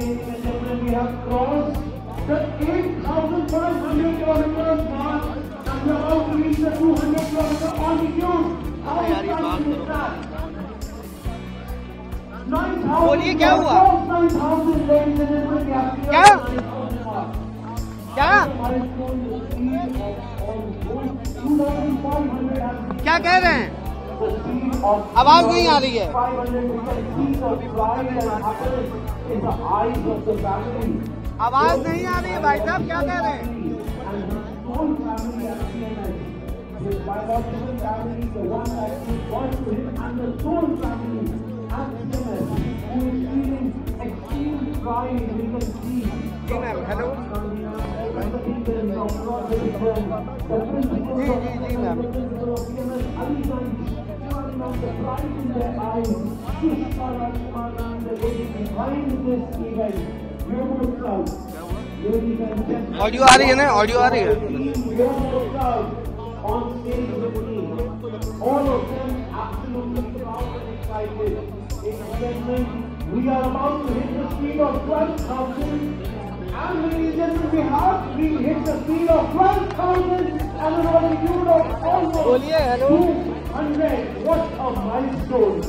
Ladies and gentlemen, we have crossed the 8,500 kilometers mark and we are about to reach the 200 kilometer altitude. How exciting is that? 9,000 बोलिए, क्या हुआ? 9,000 ladies and gentlemen, we have cleared क्या? the 9,000 mark. क्या Milestone is speed of almost 2,500 has क्या कह रहे हैं आवाज़ नहीं आ रही है। आवाज़ नहीं आ रही है भाई साहब, क्या कह रहे हैं? जी जी जी ma'am from the pride in their eyes, this Maran the lady behind this event. Beautiful crowd. Audio आ रही है ना ऑडियो आ रही है We are about to hit the speed of 12,000 and ladies and gentlemen, we have we hit the speed of 12,000 and an altitude of almost 2,000. unveiled. What a milestone!